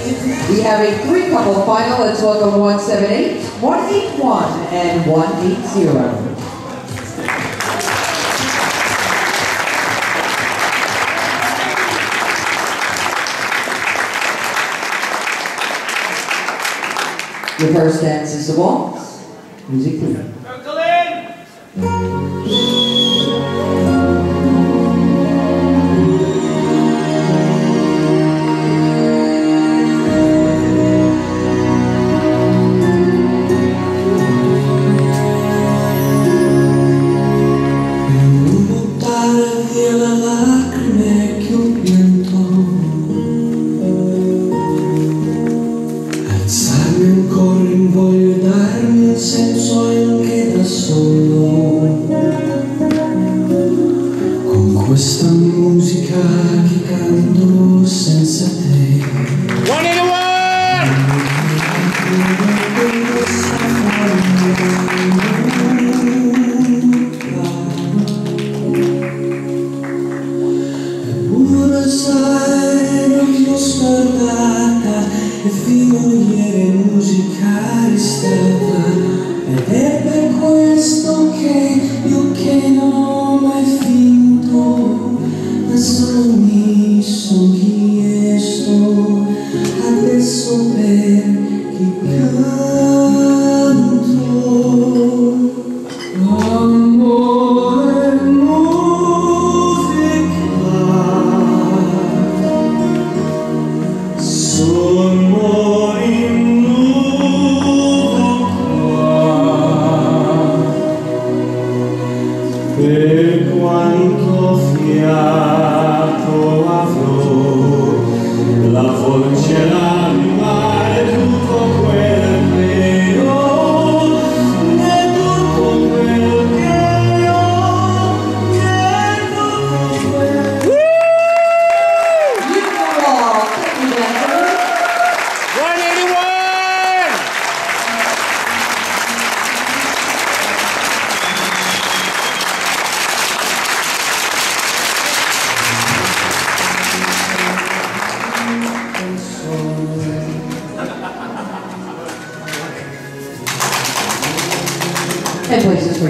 We have a three-couple final. Let's welcome 178, 181, and 180. Your first dance is the waltz. Music please. Dammi ancora in voglio darmi un senso anche da solo Con questa musica che canto senza te One in a one! E pur sai non l'ho scordata e fino a ieri musica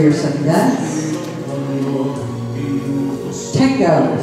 Your second. Tango.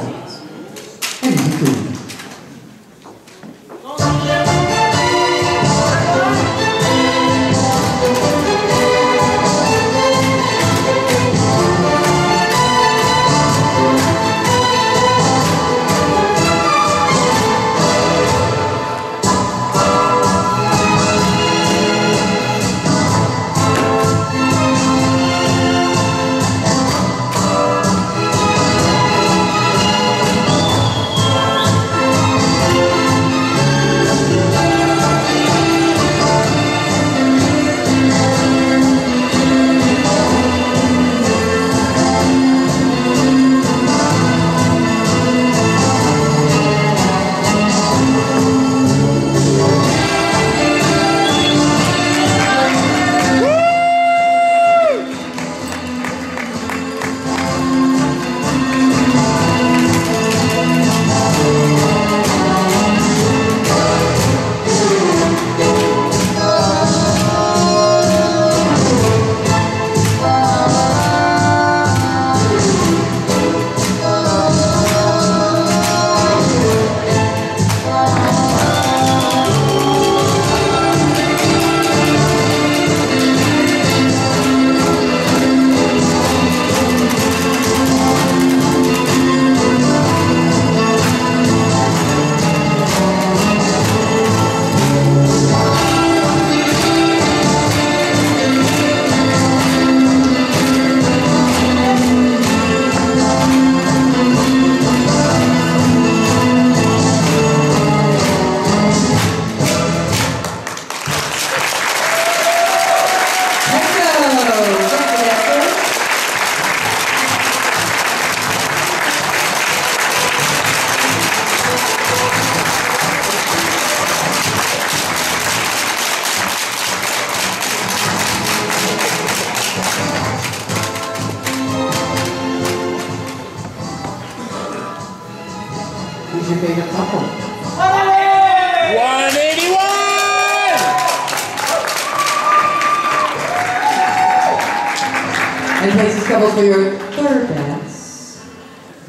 And places couples for your third dance.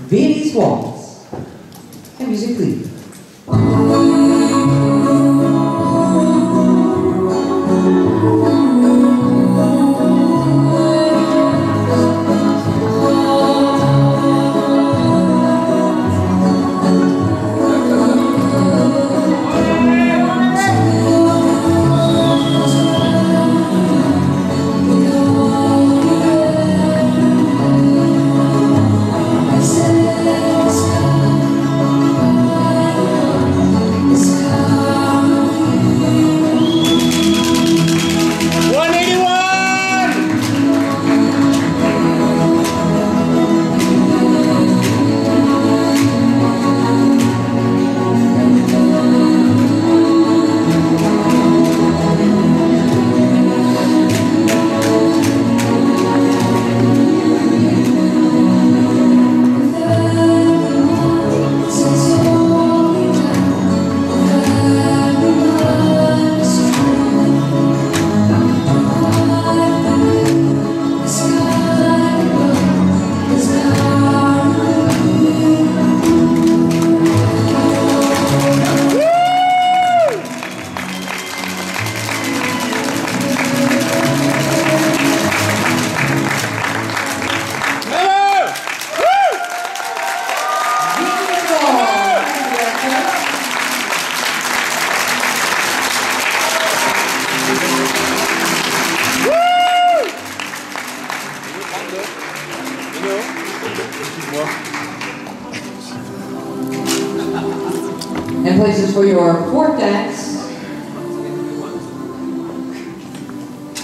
Viennese Waltz. And music please.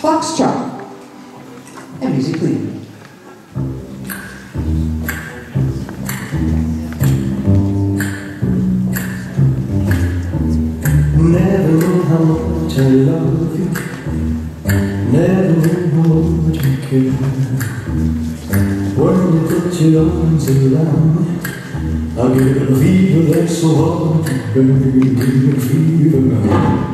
Foxtrot. And music please. Never knew how much I love you. Never knew how much I care. When you put your arms around me, I get a fever that's so hard to bear. Fever.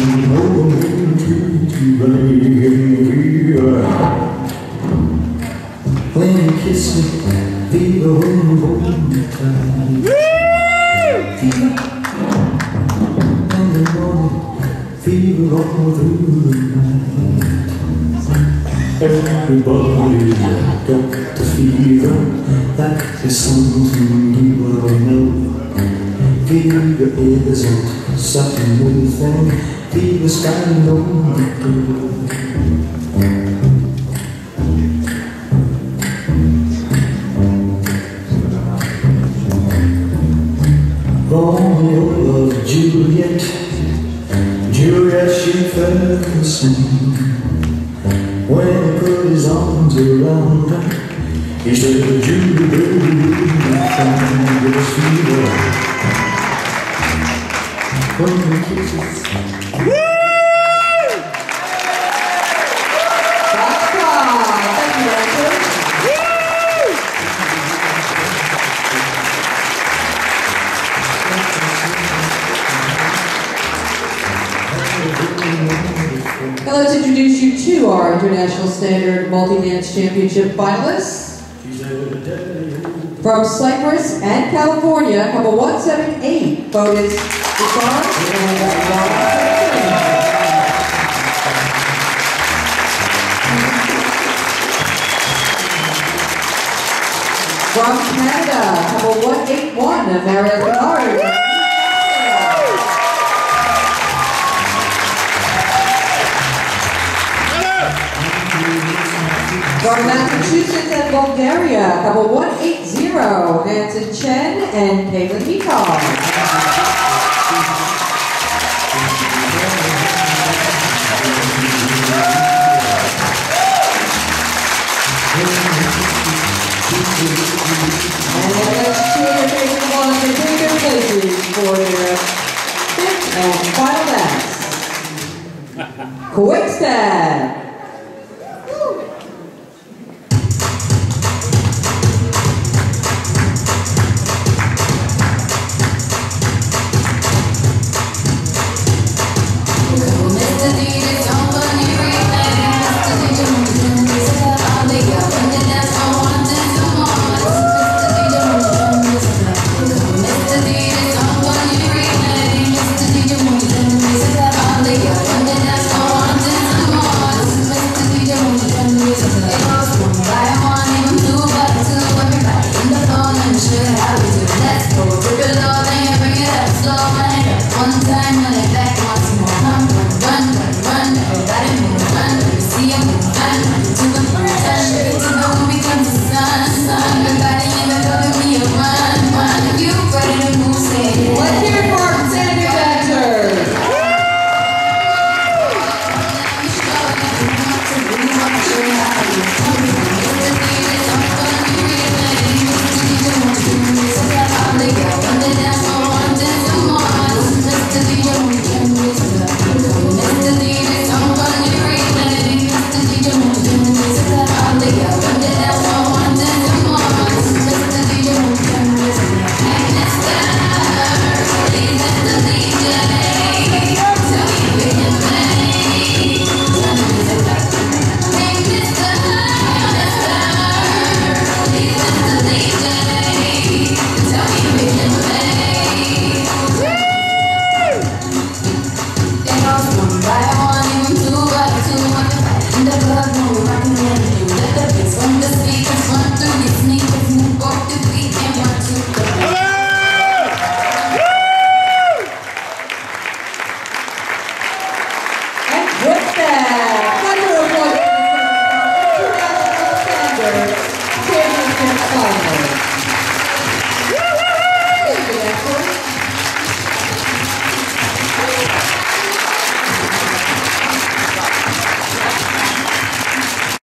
tight. Fever in the morning, fever all through the night. Everybody's got the fever, that is something you will know. Fever isn't such a new thing, fever's got no. Romeo of Juliet, Juliet she the same. When he put his arms around her, he said, Julie, baby, you. When he kisses, International Standard Multi-Dance Championship finalists. From Cyprus and California, couple 178, Fotis Desarm and Laura From Canada, couple 181, Maria Bernard. From Massachusetts and Bulgaria, couple 180, Nancy Chen and Kaylin Mikal. for their fifth and final match. Quickstep!